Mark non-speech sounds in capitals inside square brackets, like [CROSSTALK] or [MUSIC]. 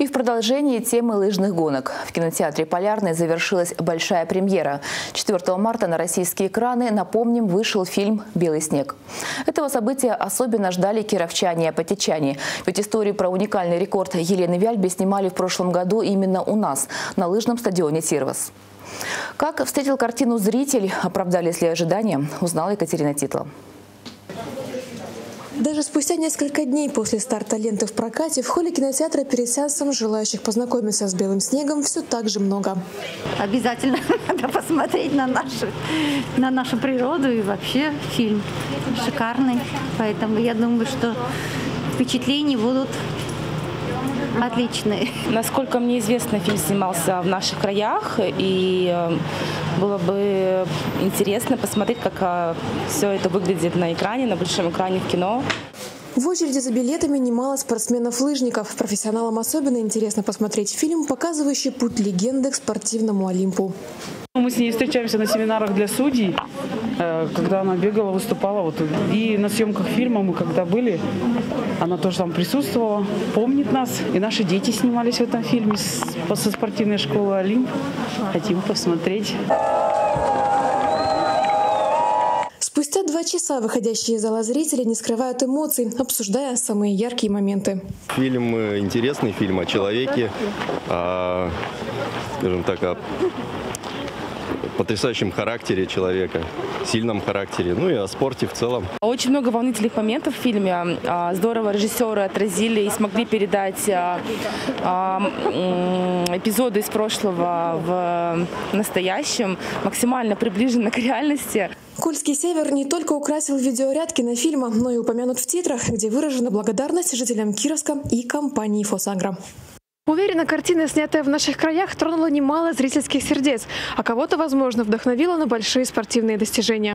И в продолжении темы лыжных гонок. В кинотеатре «Полярный» завершилась большая премьера. 4 марта на российские экраны, напомним, вышел фильм «Белый снег». Этого события особенно ждали кировчане и апатичане. Ведь историю про уникальный рекорд Елены Вяльби снимали в прошлом году именно у нас, на лыжном стадионе «Тирвас». Как встретил картину зритель, оправдались ли ожидания, узнала Екатерина Титла. Даже спустя несколько дней после старта ленты в прокате в холле кинотеатра перед сеансом желающих познакомиться с белым снегом все так же много. Обязательно [LAUGHS] надо посмотреть на нашу, на нашу природу и вообще фильм шикарный. Поэтому я думаю, что впечатления будут отличные. Насколько мне известно, фильм снимался в наших краях, и э, было бы интересно посмотреть, как э, все это выглядит на экране, на большом экране в кино. В очереди за билетами немало спортсменов-лыжников. Профессионалам особенно интересно посмотреть фильм, показывающий путь легенды к спортивному Олимпу. Мы с ней встречаемся на семинарах для судей, когда она бегала, выступала. Вот. И на съемках фильма мы когда были, она тоже там присутствовала, помнит нас. И наши дети снимались в этом фильме со спортивной школы «Олимп». Хотим посмотреть. Спустя два часа выходящие из зала зрители не скрывают эмоций, обсуждая самые яркие моменты. Фильм э, интересный, фильм о человеке, о, скажем так, о потрясающем характере человека, сильном характере, ну и о спорте в целом. Очень много волнительных моментов в фильме. А, здорово режиссеры отразили и смогли передать а, а, эпизоды из прошлого в настоящем, максимально приближенно к реальности. Кольский север не только украсил видеоряд кинофильма, но и упомянут в титрах, где выражена благодарность жителям Кировска и компании «Фосагро». Уверена, картина, снятая в наших краях, тронула немало зрительских сердец, а кого-то, возможно, вдохновила на большие спортивные достижения.